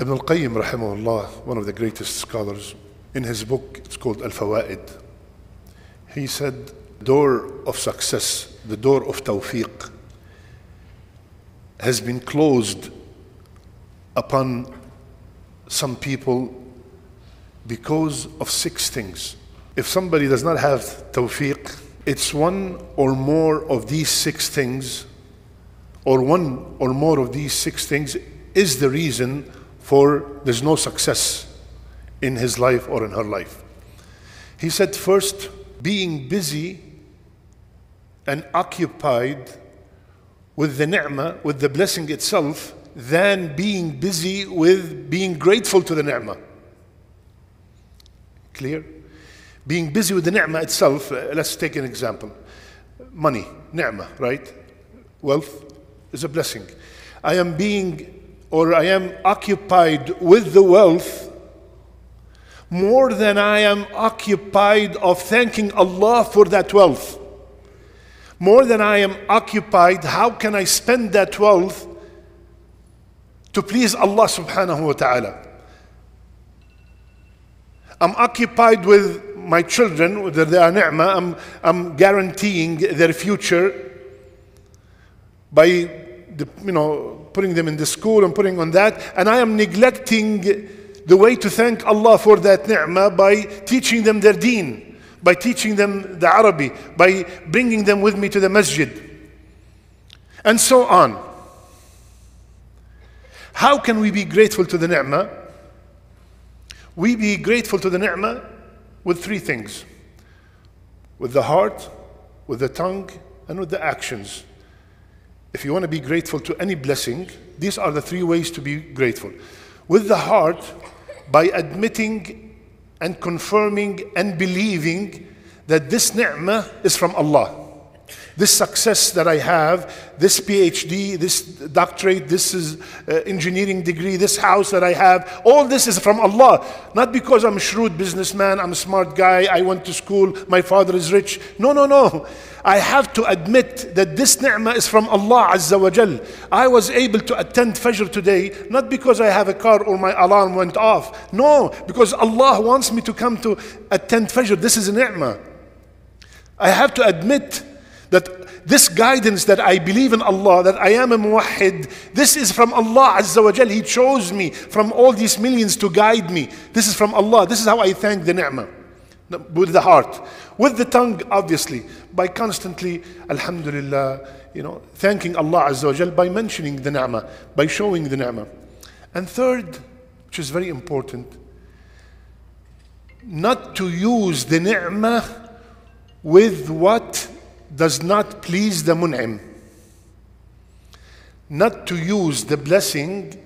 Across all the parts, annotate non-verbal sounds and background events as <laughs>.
Ibn al-Qayyim rahimahullah, one of the greatest scholars, in his book, it's called Al-Fawaid, he said, door of success, the door of tawfiq, has been closed upon some people because of six things. If somebody does not have tawfiq, it's one or more of these six things, or one or more of these six things is the reason for there's no success in his life or in her life. He said, first, being busy and occupied with the ni'mah, with the blessing itself, than being busy with being grateful to the ni'mah. Clear? Being busy with the ni'mah itself, uh, let's take an example. Money, ni'mah, right? Wealth is a blessing. I am being or I am occupied with the wealth more than I am occupied of thanking Allah for that wealth. More than I am occupied, how can I spend that wealth to please Allah subhanahu wa ta'ala? I'm occupied with my children, whether they are ni'mah, I'm, I'm guaranteeing their future by the, you know, putting them in the school and putting on that, and I am neglecting the way to thank Allah for that ni'mah by teaching them their deen, by teaching them the Arabic, by bringing them with me to the masjid, and so on. How can we be grateful to the ni'mah? We be grateful to the ni'mah with three things with the heart, with the tongue, and with the actions. If you want to be grateful to any blessing, these are the three ways to be grateful. With the heart, by admitting and confirming and believing that this ni'mah is from Allah. This success that I have, this PhD, this doctorate, this is uh, engineering degree, this house that I have, all this is from Allah. Not because I'm a shrewd businessman, I'm a smart guy, I went to school, my father is rich. No, no, no. I have to admit that this ni'mah is from Allah Azza wa Jal. I was able to attend Fajr today, not because I have a car or my alarm went off. No, because Allah wants me to come to attend Fajr. This is a ni'mah. I have to admit that this guidance that I believe in Allah, that I am a muwahid, this is from Allah Azza wa Jal. He chose me from all these millions to guide me. This is from Allah. This is how I thank the ni'mah. With the heart. With the tongue, obviously, by constantly, Alhamdulillah, you know, thanking Allah Azza wa Jal by mentioning the ni'mah, by showing the ni'mah. And third, which is very important, not to use the ni'mah with what does not please the mun'im. Not to use the blessing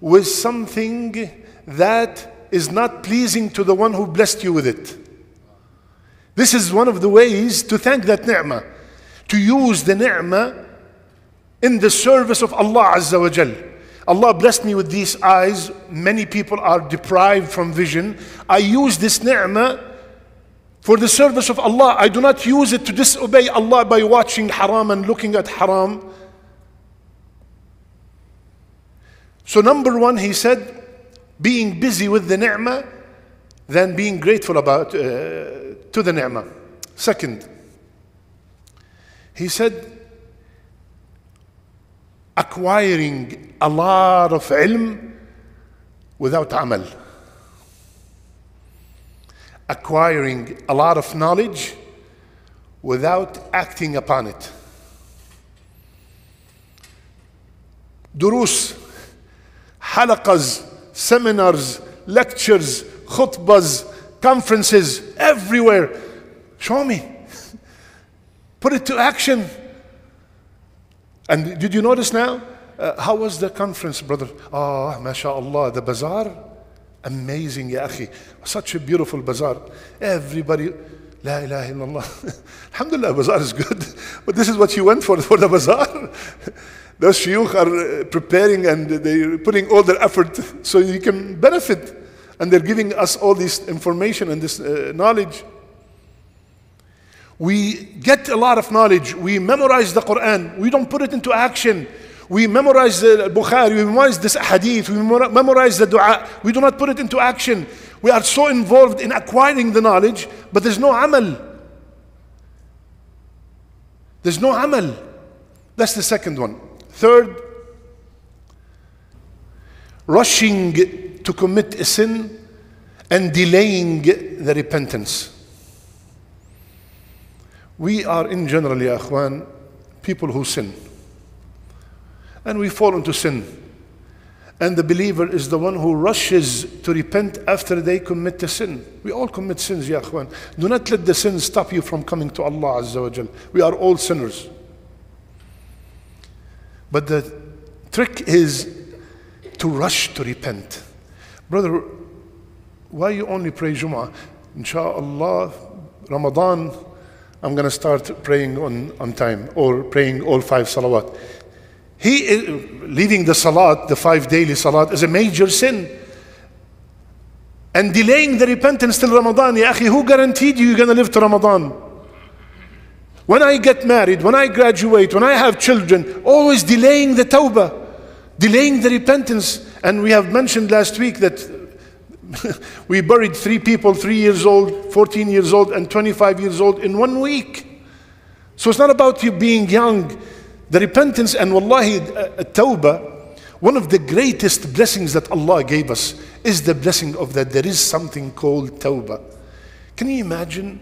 with something that is not pleasing to the one who blessed you with it. This is one of the ways to thank that ni'mah. To use the ni'mah in the service of Allah Azza wa Jal. Allah blessed me with these eyes. Many people are deprived from vision. I use this ni'mah for the service of Allah. I do not use it to disobey Allah by watching haram and looking at haram. So, number one, he said, being busy with the ni'mah than being grateful about uh, to the ni'mah. Second, he said, acquiring a lot of ilm without amal. Acquiring a lot of knowledge without acting upon it. Durus, halaqas, seminars, lectures, khutbas, conferences, everywhere. Show me. Put it to action. And did you notice now? Uh, how was the conference, brother? Ah, oh, mashallah, the bazaar. Amazing, ya akhi. Such a beautiful bazaar. Everybody, la ilaha illallah. <laughs> Alhamdulillah, bazaar is good. <laughs> But this is what you went for, for the bazaar. <laughs> Those shuyukh are preparing and they're putting all their effort so you can benefit. And they're giving us all this information and this uh, knowledge. We get a lot of knowledge. We memorize the Quran. We don't put it into action. We memorize the Bukhari, we memorize this hadith, we memorize the dua. We do not put it into action. We are so involved in acquiring the knowledge, but there's no amal. There's no amal. That's the second one. Third, rushing to commit a sin and delaying the repentance. We are in general, ya akhwan, people who sin. And we fall into sin. And the believer is the one who rushes to repent after they commit the sin. We all commit sins, ya akhwan. Do not let the sin stop you from coming to Allah Azza wa Jal. We are all sinners. But the trick is to rush to repent. Brother, why you only pray Jum'ah? Insha'Allah, Ramadan, I'm going to start praying on, on time or praying all five salawat. He is leaving the salat, the five daily salat, is a major sin. And delaying the repentance till Ramadan, ya akhi, who guaranteed you you're going to live to Ramadan? When I get married, when I graduate, when I have children, always delaying the tawbah, delaying the repentance. And we have mentioned last week that <laughs> we buried three people, three years old, 14 years old, and 25 years old in one week. So it's not about you being young. The repentance and wallahi, uh, tawbah, one of the greatest blessings that Allah gave us is the blessing of that there is something called tawbah. Can you imagine?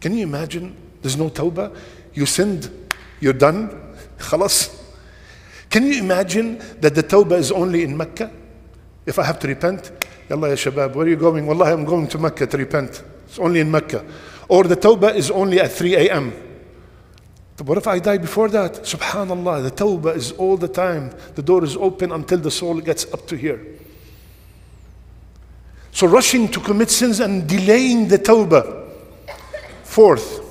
Can you imagine? There's no tawbah. You sinned, you're done, <laughs> khalas. Can you imagine that the tawbah is only in Mecca? If I have to repent, Yalla ya shabab, where are you going? Wallahi, I'm going to Mecca to repent. It's only in Mecca. Or the tawbah is only at 3 a.m. What if I die before that? Subhanallah, the tawbah is all the time. The door is open until the soul gets up to here. So rushing to commit sins and delaying the tawbah. Fourth,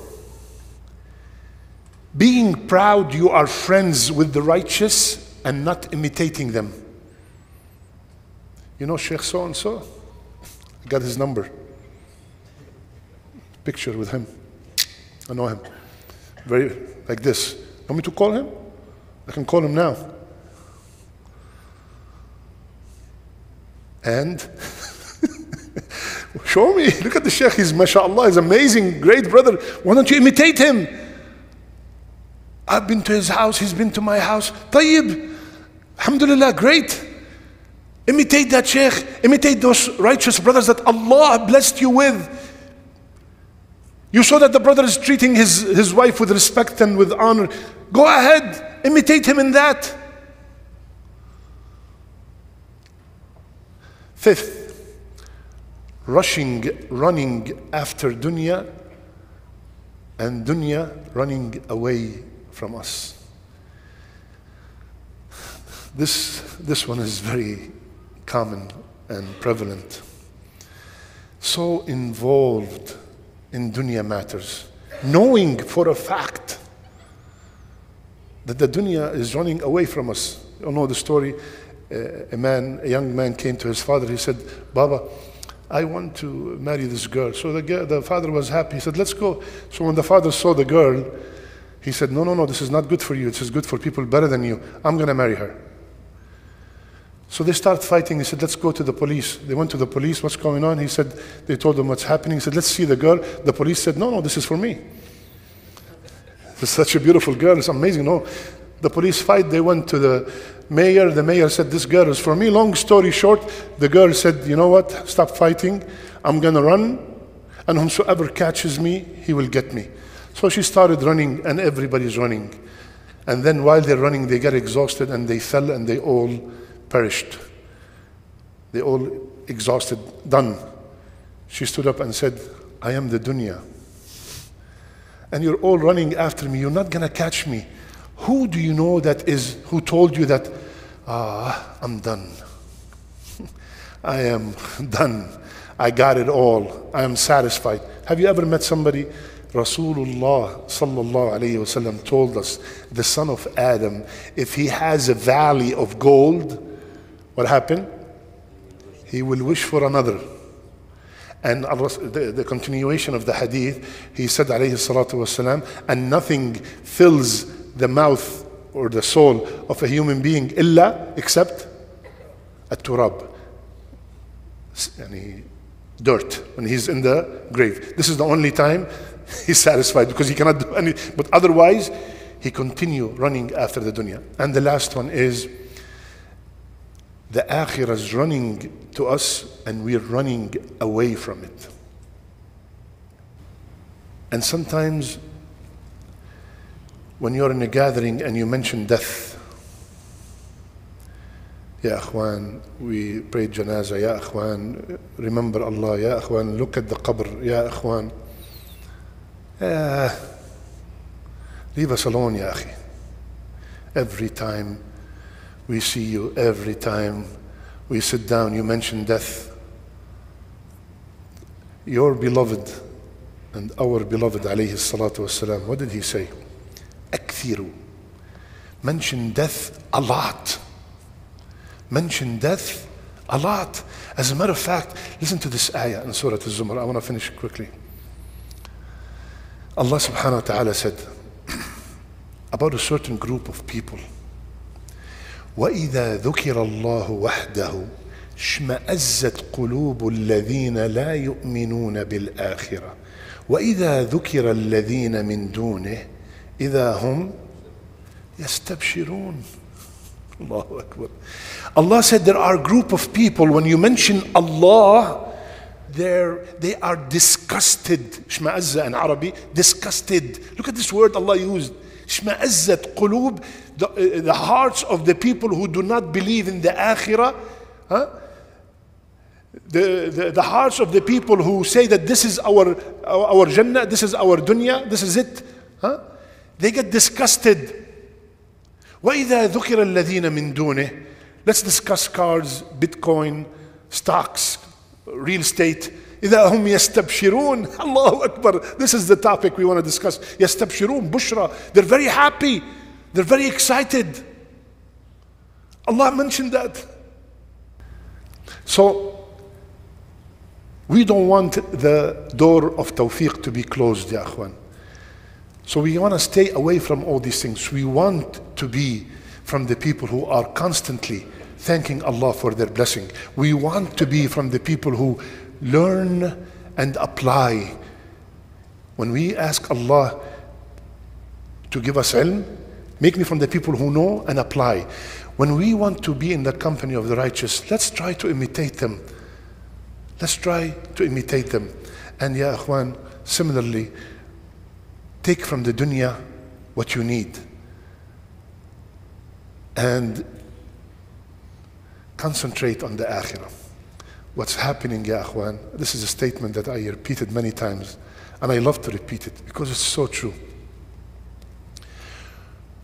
being proud you are friends with the righteous and not imitating them. You know Sheikh so and so? I got his number. Picture with him. I know him. Very like this. Want me to call him? I can call him now. And <laughs> show me. Look at the Sheikh. He's mashallah, he's amazing, great brother. Why don't you imitate him? I've been to his house, he's been to my house. Tayyib. Alhamdulillah, great. Imitate that Sheikh. Imitate those righteous brothers that Allah blessed you with. You saw that the brother is treating his, his wife with respect and with honor. Go ahead, imitate him in that. Fifth, rushing, running after dunya and dunya running away from us. This, this one is very common and prevalent. So involved in dunya matters, knowing for a fact that the dunya is running away from us. You know the story. Uh, a man, a young man, came to his father. He said, "Baba, I want to marry this girl." So the girl, the father was happy. He said, "Let's go." So when the father saw the girl, he said, "No, no, no. This is not good for you. This is good for people better than you. I'm going to marry her." So they start fighting. He said, Let's go to the police. They went to the police. What's going on? He said, They told them what's happening. He said, Let's see the girl. The police said, No, no, this is for me. <laughs> It's such a beautiful girl. It's amazing. No. The police fight. They went to the mayor. The mayor said, This girl is for me. Long story short, the girl said, You know what? Stop fighting. I'm going to run. And whomsoever catches me, he will get me. So she started running, and everybody's running. And then while they're running, they get exhausted and they fell and they all perished. They all exhausted, done. She stood up and said, I am the dunya. And you're all running after me. You're not going to catch me. Who do you know that is, who told you that, ah, I'm done? <laughs> I am <laughs> done. I got it all. I am satisfied. Have you ever met somebody? Rasulullah sallallahu alayhi wasallam told us the son of Adam, if he has a valley of gold, what happened? He will wish for another. And the, the continuation of the hadith, he said, alayhi salatu wasalam, and nothing fills the mouth or the soul of a human being illa except a turab any dirt when he's in the grave this is the only time <laughs> he's satisfied because he cannot do any but otherwise he continue running after the dunya and the last one is the akhirah is running to us and we're running away from it. And sometimes when you're in a gathering and you mention death, Ya Akhwan, we prayed janazah, Ya Akhwan, remember Allah, Ya Akhwan, look at the qabr, Ya Akhwan. Yeah. Leave us alone, Ya Akhi. Every time we see you, every time we sit down, you mention death. Your beloved and our beloved, alayhi salatu wasalam, what did he say? Akthiru. Mention death a lot. Mention death a lot. As a matter of fact, listen to this ayah in Surah Al-Zumar. I want to finish quickly. Allah subhanahu wa ta'ala said <clears throat> about a certain group of people وإذا ذكر الله وحده اشمأزت قلوب الذين لا يؤمنون بالآخرة وإذا ذكر الذين من دونه إذا هم يستبشرون الله أكبر Allah said there are a group of people when you mention Allah they are disgusted شمأزة in Arabic disgusted look at this word Allah used شمأزت قلوب the, the hearts of the people who do not believe in the akhirah huh? the, the, the hearts of the people who say that this is our, our, our Jannah, this is our dunya, this is it, huh? they get disgusted. وإذا ذكر الذين من دونه Let's discuss cars, Bitcoin, stocks, real estate. إذا هم يستبشرون <laughs> الله أكبر This is the topic we want to discuss يستبشرون بشرى They're very happy They're very excited Allah mentioned that So we don't want the door of tawfiq to be closed, ya akhwan. So we want to stay away from all these things. We want to be from the people who are constantly thanking Allah for their blessing. We want to be from the people who learn and apply. When we ask Allah to give us ilm, make me from the people who know and apply. When we want to be in the company of the righteous, let's try to imitate them. Let's try to imitate them. And ya akhwan, similarly, take from the dunya what you need. And concentrate on the akhirah. What's happening, ya akhwan, this is a statement that I repeated many times, and I love to repeat it because it's so true.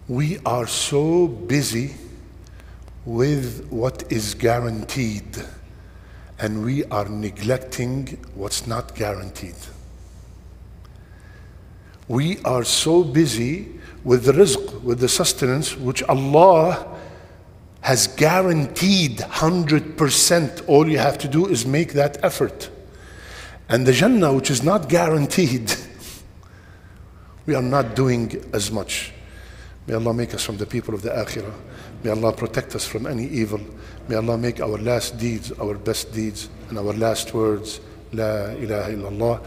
We are so busy with what is guaranteed and we are neglecting what's not guaranteed. We are so busy with the rizq, with the sustenance, which Allah has guaranteed 100%. All you have to do is make that effort. And the Jannah, which is not guaranteed, <laughs> we are not doing as much. May Allah make us from the people of the Akhirah. May Allah protect us from any evil. May Allah make our last deeds our best deeds and our last words, La ilaha illallah.